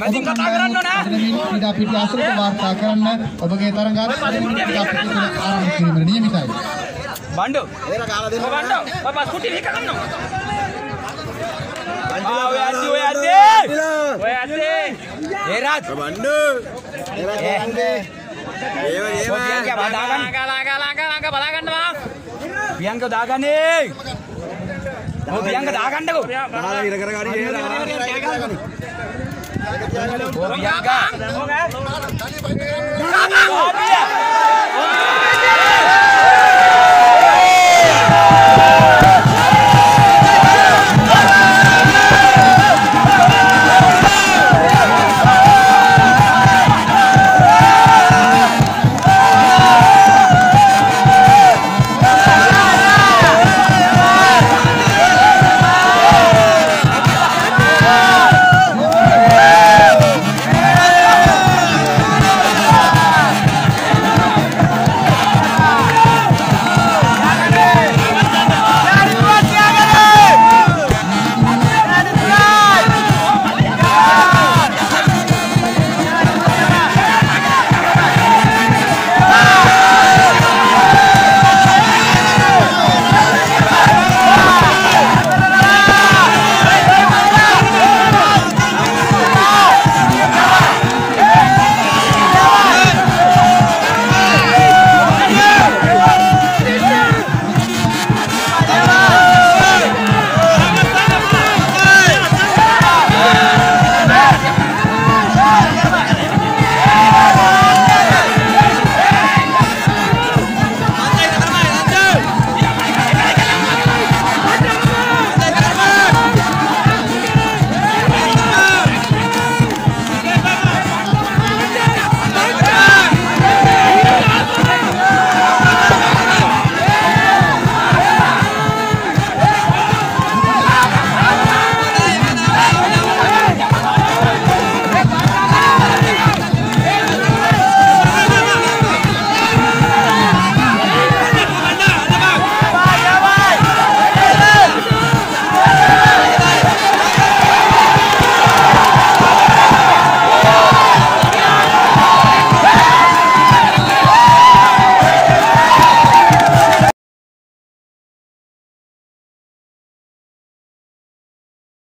මැදින් කතා කරන්න ඕන ඈ. ක්‍රීඩා පිටිය අසලට වාර්තා කරන්න ඔබගේ තරඟාත් ක්‍රීඩා පිටිය තුළ ආරම්භ කිරීමට නියමිතයි. බණ්ඩෝ. ඔය බණ්ඩෝ. ඔය පස් කුටි වික ගන්නවා. ආ ඔය ඇද්දි ඔය ඇද්දි. ඔය ඇද්දි. ඒ රාජ්. බණ්ඩෝ. ඒ ඒ බියංග බදාගන්න. ලාග ලාග ලාග බලාගන්නවා. බියංග දාගන්නේ. ඔව් බියංග දාගන්නකෝ. දාලා ඉර කර ගාඩි ඒක දාගන්න. බියංග.